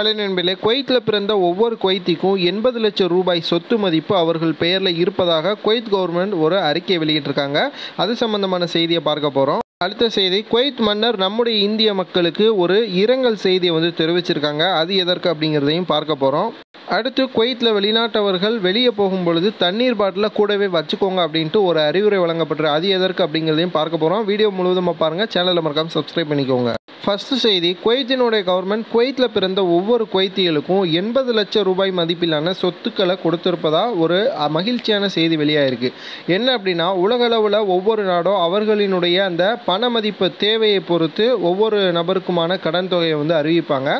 Hello நண்பர்களே குவைத்தில் பிறந்த ஒவ்வொரு குவைத்திக்கும் எண்பது லட்சம் ரூபாய் சொத்து மதிப்பு அவர்கள் பெயரில் இருப்பதாக குவைத் கவர்மெண்ட் ஒரு அறிக்கை வெளியிட்டிருக்காங்க. அது சம்பந்தமான செய்தியை பார்க்க போகிறோம் அடுத்த செய்தி குவைத் மன்னர் நம்முடைய இந்திய மக்களுக்கு ஒரு இரங்கல் செய்தியை வந்து தெரிவிச்சிருக்காங்க. அது எதற்கு அப்படிங்கிறதையும் பார்க்க போகிறோம் அடுத்து குவைத்தில் வெளிநாட்டவர்கள் வெளியே போகும் பொழுது தண்ணீர் பாட்டில் கூடவே வச்சுக்கோங்க அப்படின்ட்டு ஒரு அறிவுரை வழங்கப்பட்டிருக்கு. அது எதற்கு அப்படிங்கிறதையும் பார்க்க போகிறோம் வீடியோ முழுவதுமாக பாருங்கள் சேனலில் மறக்காம சப்ஸ்கிரைப் பண்ணிக்கோங்க. ஃபஸ்ட்டு செய்தி குவைத்தினுடைய கவர்மெண்ட் குவைத்தில் பிறந்த ஒவ்வொரு குவைத்திகளுக்கும் எண்பது லட்சம் ரூபாய் மதிப்பிலான சொத்துக்களை கொடுத்திருப்பதா ஒரு மகிழ்ச்சியான செய்தி வெளியாயிருக்கு. என்ன அப்படின்னா உலகளவில் ஒவ்வொரு நாடும் அவர்களினுடைய அந்த பண மதிப்பு தேவையை பொறுத்து ஒவ்வொரு நபருக்குமான கடன் தொகையை வந்து அறிவிப்பாங்க.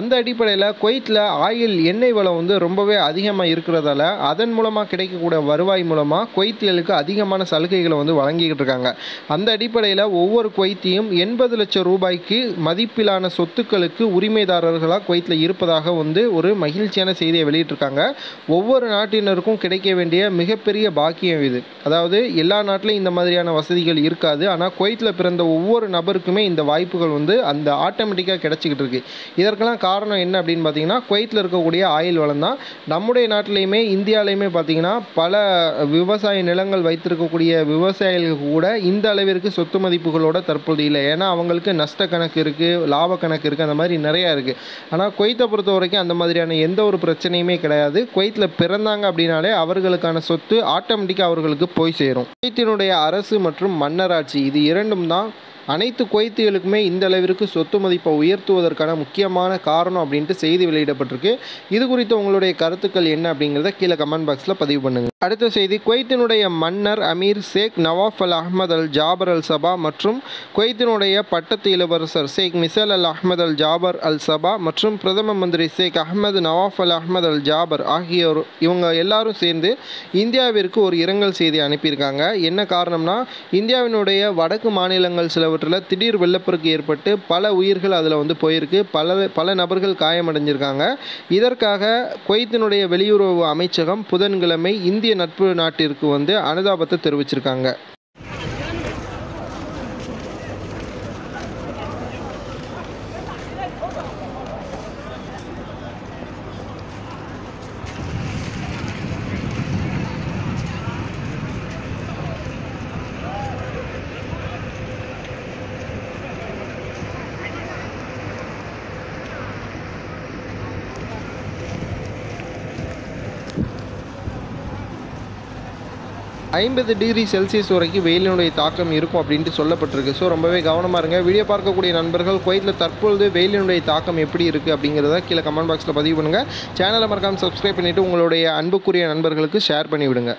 அந்த அடிப்படையில் குவைத்தில் ஆயில் எண்ணெய் வளம் வந்து ரொம்பவே அதிகமாக இருக்கிறதால அதன் மூலமாக கிடைக்கக்கூடிய வருவாய் மூலமாக குவைத்தியலுக்கு அதிகமான சலுகைகளை வந்து வழங்கிக்கிட்டு இருக்காங்க. அந்த அடிப்படையில் ஒவ்வொரு குவைத்தியும் எண்பது லட்சம் ரூபாய்க்கு மதிப்பிலான சொத்துக்களுக்கு உரிமைதாரர்களாக குவைத்தில் இருப்பதாக வந்து ஒரு மகிழ்ச்சியான செய்தியை வெளியிட்டிருக்காங்க. ஒவ்வொரு நாட்டினருக்கும் கிடைக்க வேண்டிய மிகப்பெரிய பாக்கியம் இது. அதாவது எல்லா நாட்டிலையும் இந்த மாதிரியான வசதிகள் இருக்காது. ஆனால் குவைத்தில் பிறந்த ஒவ்வொரு நபருக்குமே இந்த வாய்ப்புகள் வந்து அந்த ஆட்டோமேட்டிக்காக கிடைச்சிக்கிட்டு இருக்கு. இதற்கெல்லாம் காரணம் என்ன அப்படின்னு பார்த்தீங்கன்னா குவைத்தில் இருக்கக்கூடிய ஆயில் வளம் தான். நம்முடைய நாட்டிலையுமே இந்தியாவிலையுமே பார்த்தீங்கன்னா பல விவசாய நிலங்கள் வைத்திருக்கக்கூடிய விவசாயிகளுக்கு கூட இந்த அளவிற்கு சொத்து மதிப்புகளோட தற்போது இல்லை ஏன்னா அவங்களுக்கு நஷ்ட கணக்கு இருக்குது லாப கணக்கு இருக்குது அந்த மாதிரி நிறையா இருக்குது ஆனால் குவைத்தை பொறுத்த வரைக்கும் அந்த மாதிரியான எந்த ஒரு பிரச்சனையுமே கிடையாது. குவைத்தில் பிறந்தாங்க அப்படின்னாலே அவர்களுக்கான சொத்து ஆட்டோமேட்டிக்காக அவர்களுக்கு போய் சேரும். குவைத்தினுடைய அரசு மற்றும் மன்னராட்சி இது இரண்டும் தான் அனைத்து குவைத்திகளுக்குமே இந்த அளவிற்கு சொத்து மதிப்பை உயர்த்துவதற்கான முக்கியமான காரணம் அப்படின்ட்டு செய்தி வெளியிடப்பட்டிருக்கு. இது குறித்து உங்களுடைய கருத்துக்கள் என்ன அப்படிங்கிறத கீழே கமெண்ட் பாக்ஸில் பதிவு பண்ணுங்க. அடுத்த செய்தி குவைத்தினுடைய மன்னர் Amir Sheikh Nawaf Al Ahmad Al Jaber Al Sabah மற்றும் குவைத்தினுடைய பட்டத்து இளவரசர் ஷேக் மிசல் அல் Ahmad Al Jaber Al Sabah மற்றும் பிரதம மந்திரி Sheikh Ahmed Nawaf Al Ahmad Al Jaber ஆகியோர் இவங்க எல்லாரும் சேர்ந்து இந்தியாவிற்கு ஒரு இரங்கல் செய்தி அனுப்பியிருக்காங்க. என்ன காரணம்னா இந்தியாவினுடைய வடக்கு மாநிலங்கள் சிலவற்றில் திடீர் வெள்ளப்பெருக்கு ஏற்பட்டு பல உயிர்கள் அதில் வந்து போயிருக்கு. பல பல நபர்கள் காயமடைஞ்சிருக்காங்க. இதற்காக குவைத்தினுடைய வெளியுறவு அமைச்சகம் புதன்கிழமை இந்திய நட்பு நாட்டிற்கு வந்து அனுதாபத்தை தெரிவிச்சிருக்காங்க. ஐம்பது டிகிரி செல்சியஸ் வரைக்கும் வெயிலினுடைய தாக்கம் இருக்கும் அப்படின்ட்டு சொல்லப்பட்டிருக்கு. ஸோ ரொம்பவே கவனமாக இருங்க. வீடியோ பார்க்கக்கூடிய நண்பர்கள் குவைத்தில் தற்பொழுது வெயிலினுடைய தாக்கம் எப்படி இருக்குது அப்படிங்கிறத கீழே கமெண்ட் பாக்ஸில் பதிவு பண்ணுங்கள் சேனலை மறக்காமல் சப்ஸ்கிரைப் பண்ணிவிட்டு உங்களுடைய அன்புக்குரிய நண்பர்களுக்கு ஷேர் பண்ணிவிடுங்க.